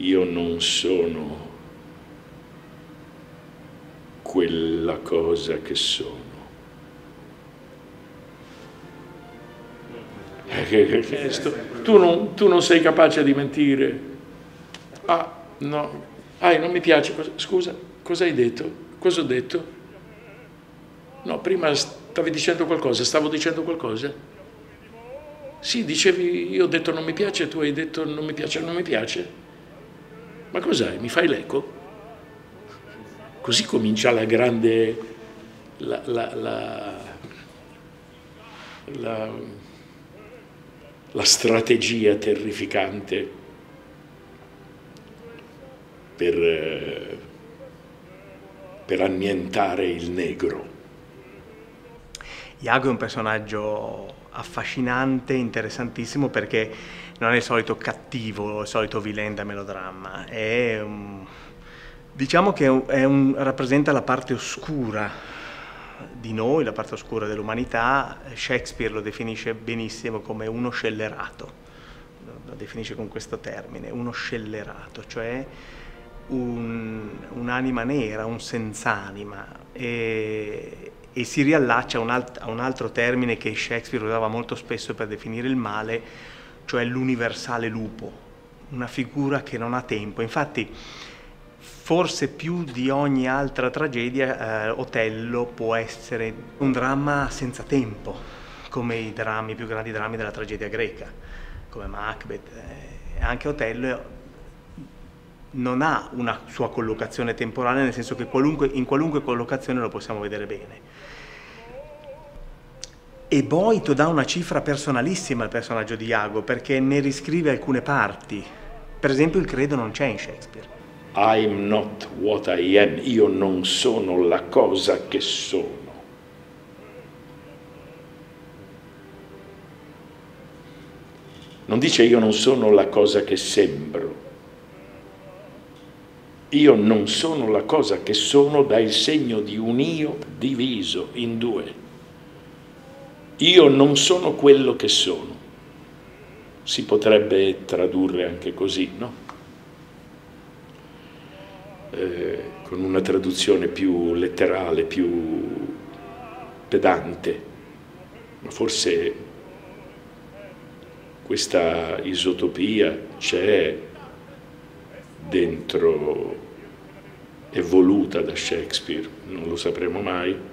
io non sono quella cosa che sono. Tu non, tu non sei capace di mentire. Ah, no. Ah, non mi piace. Scusa, cosa hai detto? Cosa ho detto? No, prima stavi dicendo qualcosa, stavo dicendo qualcosa? Sì, dicevi, io ho detto non mi piace, tu hai detto non mi piace, non mi piace. Ma cos'hai? Mi fai l'eco? Così comincia la grande... la, la, la, la, strategia terrificante per, per annientare il negro. Iago è un personaggio affascinante, interessantissimo perché non è il solito cattivo, il solito villain da melodramma, è un, diciamo che è un, rappresenta la parte oscura di noi, la parte oscura dell'umanità. Shakespeare lo definisce benissimo come uno scellerato, lo definisce con questo termine, uno scellerato, cioè un, un'anima nera, un senz'anima. E, e si riallaccia a un, alt- a un altro termine che Shakespeare usava molto spesso per definire il male, cioè l'universale lupo, una figura che non ha tempo. Infatti, forse più di ogni altra tragedia, eh, Otello può essere un dramma senza tempo, come i drammi, i più grandi drammi della tragedia greca, come Macbeth. Eh, anche Otello non ha una sua collocazione temporale, nel senso che qualunque, in qualunque collocazione lo possiamo vedere bene. E Boito dà una cifra personalissima al personaggio di Iago, perché ne riscrive alcune parti. Per esempio il credo non c'è in Shakespeare. I'm not what I am, io non sono la cosa che sono. Non dice io non sono la cosa che sembro, io non sono la cosa che sono dà il segno di un io diviso in due. Io non sono quello che sono. Si potrebbe tradurre anche così, no? Eh, con una traduzione più letterale, più pedante, ma forse questa isotopia c'è dentro è voluta da Shakespeare, non lo sapremo mai.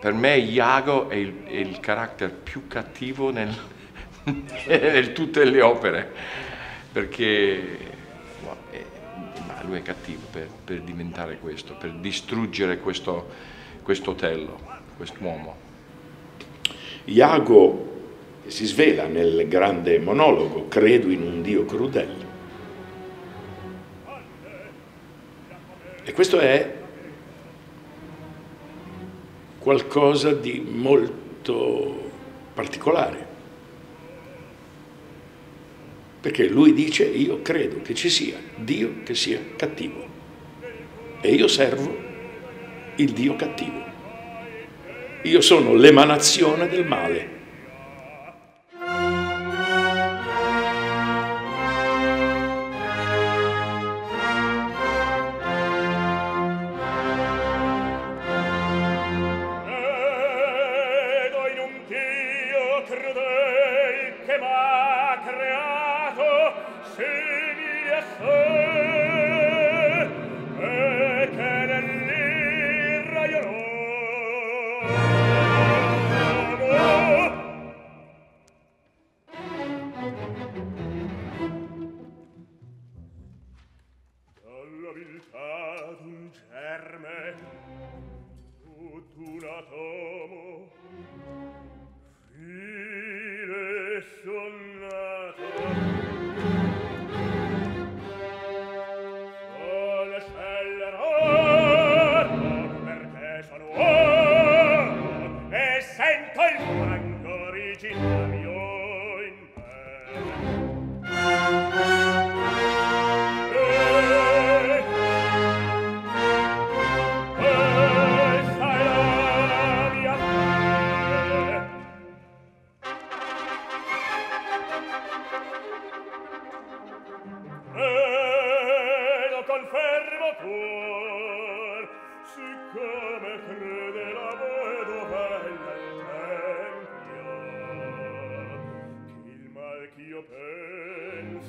Per me Iago è il, è il carattere più cattivo nel, nel tutte le opere, perché no, è, ma lui è cattivo per, per, diventare questo, per distruggere questo, questo Otello, quest'uomo. Iago si svela nel grande monologo, credo in un Dio crudele E questo è qualcosa di molto particolare. Perché lui dice io credo che ci sia Dio che sia cattivo e io servo il Dio cattivo. Io sono l'emanazione del male.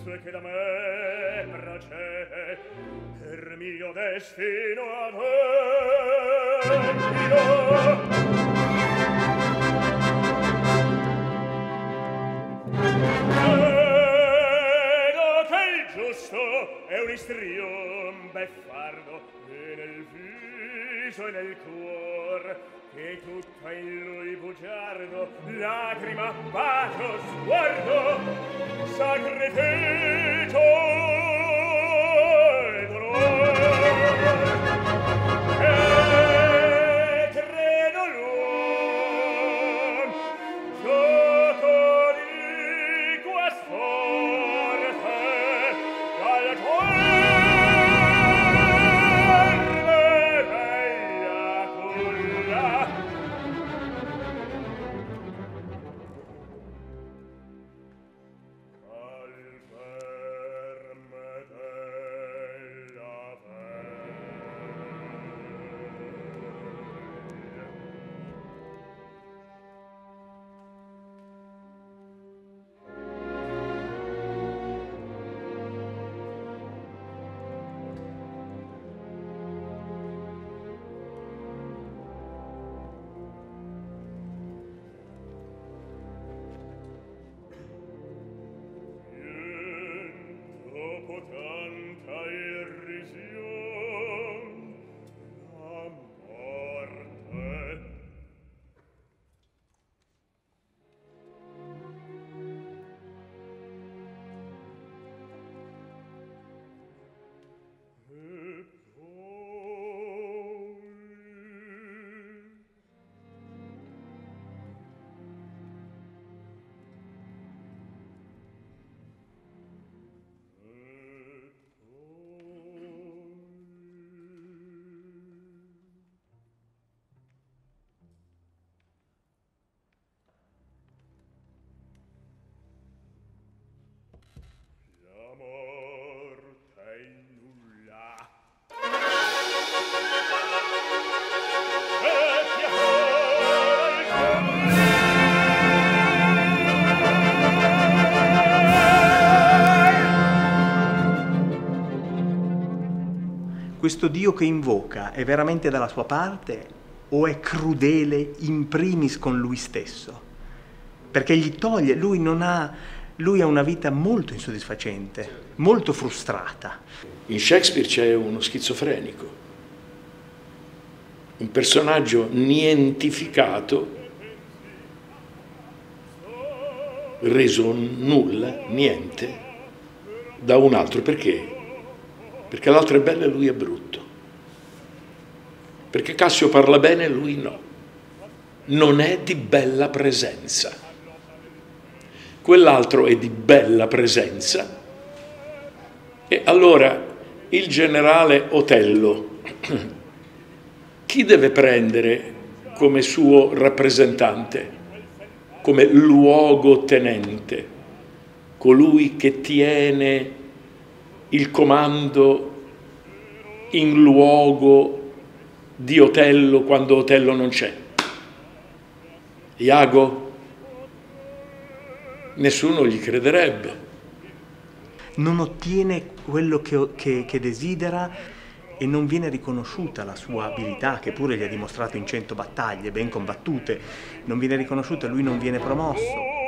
forse che da me procede per mio destino ad io Euristrium beffardo e nel viso e nel cuor che tutta in lui bugiardo lacrima, bacio, sguardo sacrificio e dolor e credo l'uom gioco di quest'or questo Dio che invoca è veramente dalla sua parte o è crudele in primis con lui stesso? Perché gli toglie, lui non ha, lui ha una vita molto insoddisfacente, molto frustrata. In Shakespeare c'è uno schizofrenico, un personaggio nientificato, reso nulla, niente, da un altro. Perché? Perché l'altro è bello e lui è brutto. Perché Cassio parla bene e lui no. Non è di bella presenza. Quell'altro è di bella presenza. E allora il generale Otello, chi deve prendere come suo rappresentante, come luogotenente, colui che tiene il comando in luogo di Otello quando Otello non c'è. Iago? Nessuno gli crederebbe. Non ottiene quello che, che, che desidera e non viene riconosciuta la sua abilità, che pure gli ha dimostrato in cento battaglie ben combattute, non viene riconosciuta e lui non viene promosso.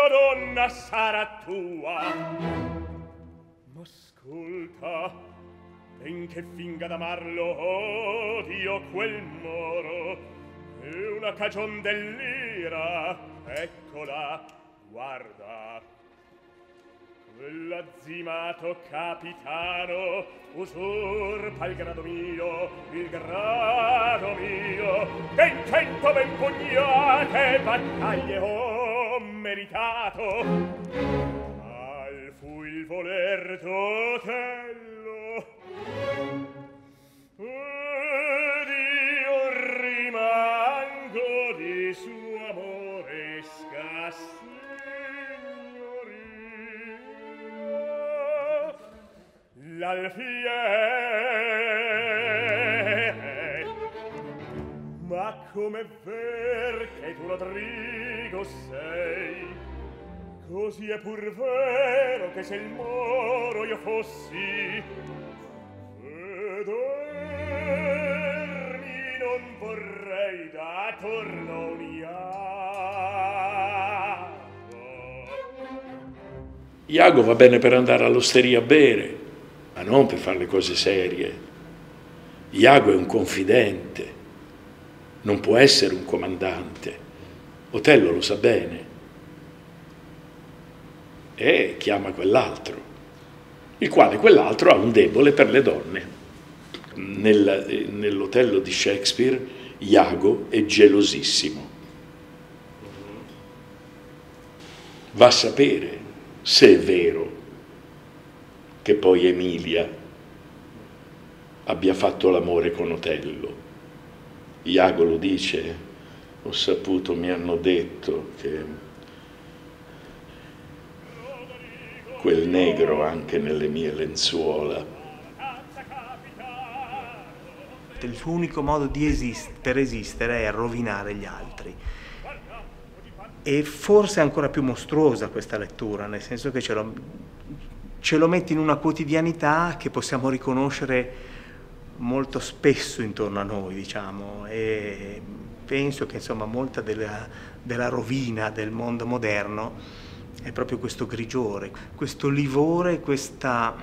mia donna sarà tua. Ma ascolta benché finga d'amarlo odio quel moro. E una cagion dell'ira eccola guarda. Quell'azzimato capitano usurpa il grado mio, il grado mio, ben cento ben pugnate battaglie ho meritato. Al fu il voler totello ed io rimango di suo amore scassignori l'alfiere come ver che tu Rodrigo sei. Così è pur vero che se il moro io fossi vedermi non vorrei da torno un Iago va bene per andare all'osteria a bere, ma non per fare le cose serie. Iago è un confidente, non può essere un comandante. Otello lo sa bene. E chiama quell'altro, il quale quell'altro ha un debole per le donne. Nel, nell'Otello di Shakespeare, Iago è gelosissimo. Va a sapere se è vero che poi Emilia abbia fatto l'amore con Otello. Iago lo dice, ho saputo, mi hanno detto che quel negro anche nelle mie lenzuola. Il suo unico modo esist per esistere è rovinare gli altri. E forse è ancora più mostruosa questa lettura, nel senso che ce lo, ce lo mette in una quotidianità che possiamo riconoscere molto spesso intorno a noi, diciamo, e penso che insomma molta della, della rovina del mondo moderno è proprio questo grigiore, questo livore, questa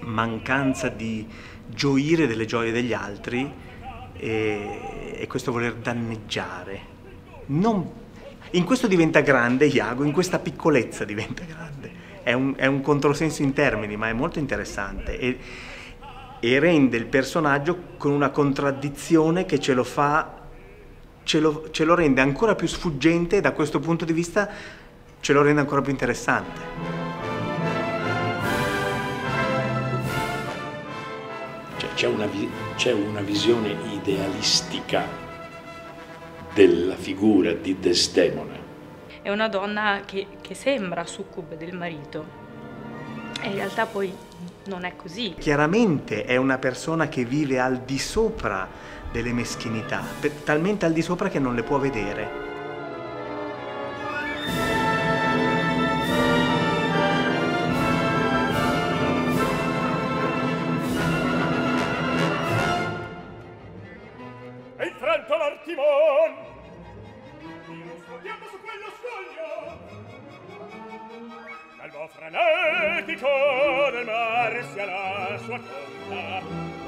mancanza di gioire delle gioie degli altri e, e questo voler danneggiare. Non in questo diventa grande Iago, in questa piccolezza diventa grande. È un, è un controsenso in termini, ma è molto interessante e, e, rende il personaggio con una contraddizione che ce lo fa, ce lo, ce lo rende ancora più sfuggente e da questo punto di vista ce lo rende ancora più interessante. Cioè, c'è, una, c'è una visione idealistica della figura di Desdemona. È una donna che, che sembra succube del marito e in realtà poi non è così. Chiaramente è una persona che vive al di sopra delle meschinità, talmente al di sopra che non le può vedere. che con il mare sia la sua conta